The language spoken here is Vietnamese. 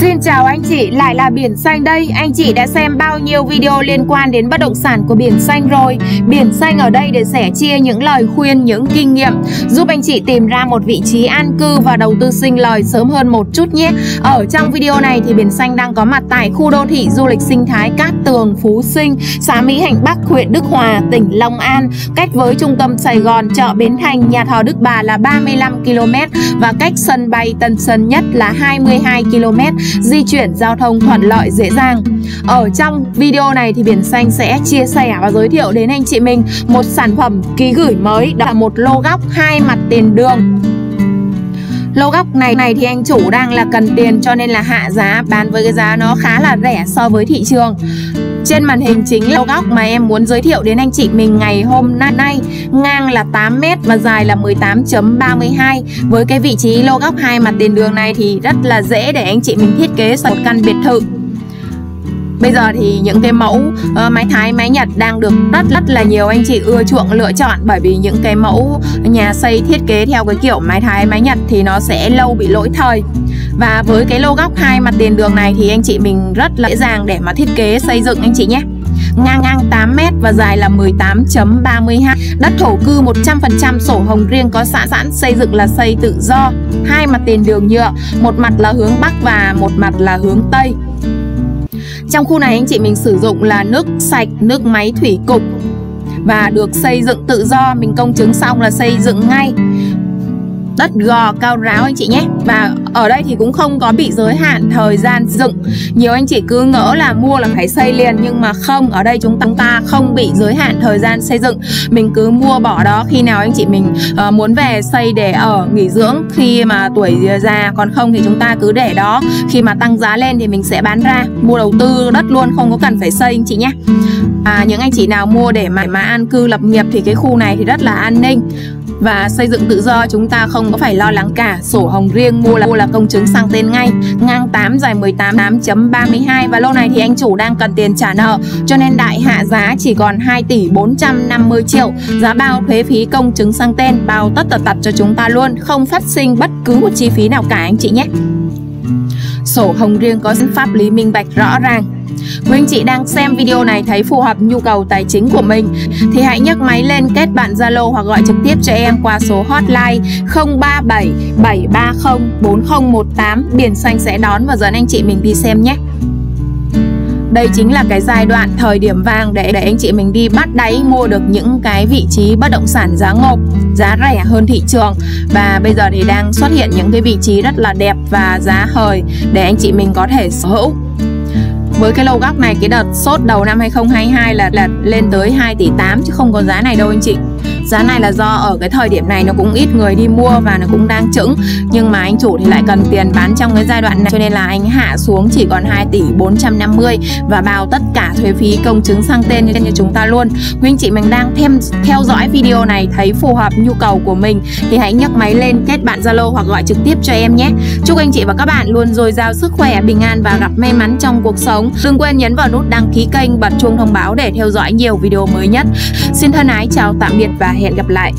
Xin chào anh chị, lại là Biển Xanh đây. Anh chị đã xem bao nhiêu video liên quan đến bất động sản của Biển Xanh rồi. Biển Xanh ở đây để sẻ chia những lời khuyên, những kinh nghiệm giúp anh chị tìm ra một vị trí an cư và đầu tư sinh lời sớm hơn một chút nhé. Ở trong video này thì Biển Xanh đang có mặt tại khu đô thị du lịch sinh thái Cát Tường, Phú Sinh, xã Mỹ Hạnh Bắc, huyện Đức Hòa, tỉnh Long An, cách với trung tâm Sài Gòn, chợ Bến Thành, nhà thờ Đức Bà là 35 km và cách sân bay Tân Sơn Nhất là 22 km di chuyển giao thông thuận lợi, dễ dàng. Ở trong video này thì Biển Xanh sẽ chia sẻ và giới thiệu đến anh chị mình một sản phẩm ký gửi mới, đó là một lô góc hai mặt tiền đường Lô góc này này thì anh chủ đang là cần tiền cho nên là hạ giá, bán với cái giá nó khá là rẻ so với thị trường trên màn hình chính là góc mà em muốn giới thiệu đến anh chị mình ngày hôm nay. Ngang là 8m và dài là 18.32 Với cái vị trí lô góc hai mặt tiền đường này thì rất là dễ để anh chị mình thiết kế một căn biệt thự. Bây giờ thì những cái mẫu uh, máy Thái, máy Nhật đang được rất rất là nhiều anh chị ưa chuộng lựa chọn. Bởi vì những cái mẫu nhà xây thiết kế theo cái kiểu máy Thái, máy Nhật thì nó sẽ lâu bị lỗi thời. Và với cái lô góc hai mặt tiền đường này thì anh chị mình rất là dễ dàng để mà thiết kế xây dựng anh chị nhé. Ngang ngang 8m và dài là 18.32 Đất thổ cư 100% sổ hồng riêng có xã sẵn xây dựng là xây tự do. Hai mặt tiền đường nhựa, một mặt là hướng Bắc và một mặt là hướng Tây trong khu này anh chị mình sử dụng là nước sạch, nước máy thủy cục. Và được xây dựng tự do, mình công chứng xong là xây dựng ngay. Đất gò cao ráo anh chị nhé. Và ở đây thì cũng không có bị giới hạn thời gian dựng. Nhiều anh chị cứ ngỡ là mua là phải xây liền nhưng mà không ở đây chúng ta không bị giới hạn thời gian xây dựng. Mình cứ mua bỏ đó khi nào anh chị mình uh, muốn về xây để ở nghỉ dưỡng khi mà tuổi già còn không thì chúng ta cứ để đó. Khi mà tăng giá lên thì mình sẽ bán ra mua đầu tư đất luôn không có cần phải xây anh chị nhé. À, những anh chị nào mua để mà mà an cư lập nghiệp thì cái khu này thì rất là an ninh. Và xây dựng tự do chúng ta không có phải lo lắng cả. Sổ hồng riêng mua là mua là là công chứng sang tên ngay. Ngang 8 dài 18 8.32 và lô này thì anh chủ đang cần tiền trả nợ. Cho nên đại hạ giá chỉ còn 2 tỷ 450 triệu. Giá bao thuế phí công chứng sang tên bao tất tật tật cho chúng ta luôn. Không phát sinh bất cứ một chi phí nào cả anh chị nhé sổ hồng riêng có pháp lý minh bạch rõ ràng Quý anh chị đang xem video này thấy phù hợp nhu cầu tài chính của mình, thì hãy nhấc máy lên kết bạn Zalo hoặc gọi trực tiếp cho em qua số hotline 037 730 4018 Biển xanh sẽ đón và dẫn anh chị mình đi xem nhé. Đây chính là cái giai đoạn thời điểm vàng để để anh chị mình đi bắt đáy mua được những cái vị trí bất động sản giá ngộp, giá rẻ hơn thị trường. Và bây giờ thì đang xuất hiện những cái vị trí rất là đẹp và giá hời để anh chị mình có thể sở hữu. Với cái lô góc này cái đợt sốt đầu năm 2022 là là lên tới 2 tỷ 8 chứ không có giá này đâu anh chị giá này là do ở cái thời điểm này nó cũng ít người đi mua và nó cũng đang chững. Nhưng mà anh chủ thì lại cần tiền bán trong cái giai đoạn này. Cho nên là anh hạ xuống chỉ còn 2 tỷ 450 và bao tất cả thuế phí công chứng sang tên như chúng ta luôn. Quý anh chị mình đang thêm theo dõi video này thấy phù hợp nhu cầu của mình thì hãy nhấc máy lên, kết bạn Zalo hoặc gọi trực tiếp cho em nhé. Chúc anh chị và các bạn luôn dồi dào sức khỏe, bình an và gặp may mắn trong cuộc sống. Đừng quên nhấn vào nút đăng ký kênh, bật chuông thông báo để theo dõi nhiều video mới nhất. Xin thân ái, chào tạm biệt và hẹn gặp lại.